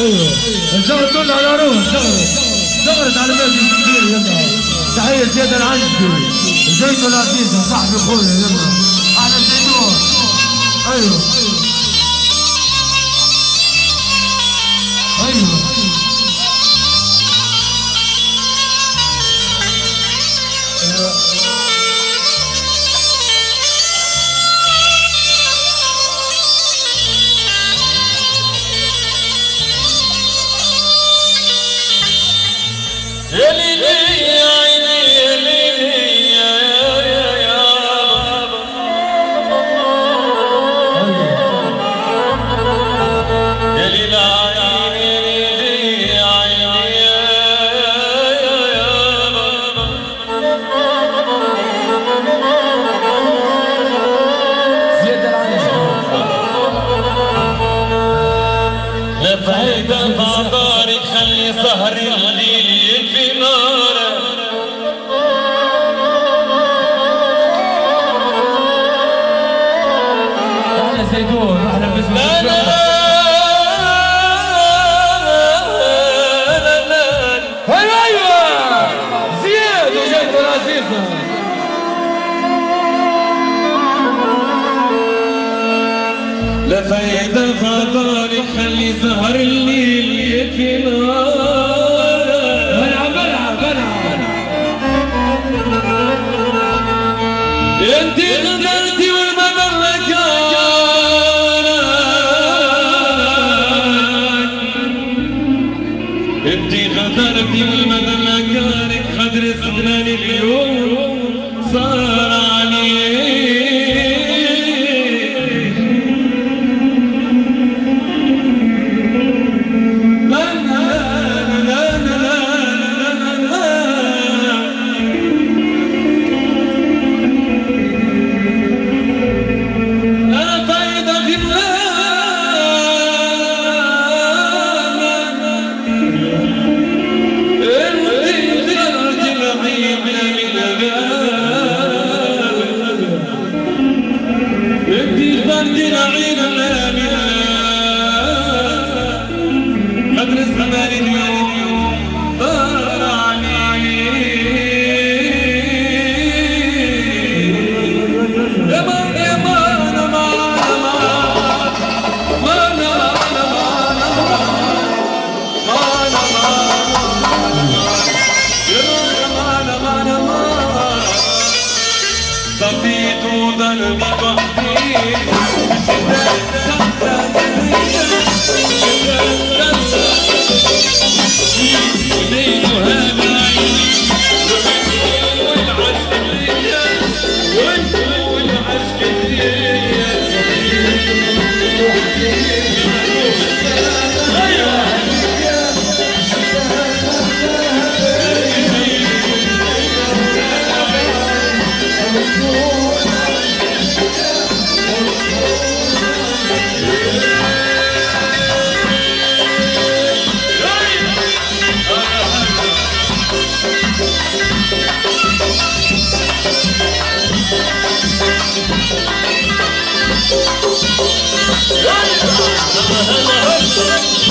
أيوه الزهر دول على روح زهرت زهرت على نادي كبير يما تحية زياد العنجدي زيتون عزيز صاحبي خويا يما على زيتون أيوه لفيد غضاني خلي زهر الليل يتنا بلعب بلعب بلعب انت غدرتي والمظلة كانت انت غدرتي والمظلة كانت Oh Hello.